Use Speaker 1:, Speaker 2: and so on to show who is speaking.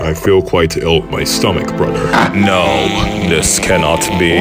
Speaker 1: I feel quite ill my stomach, brother.
Speaker 2: No, this cannot be.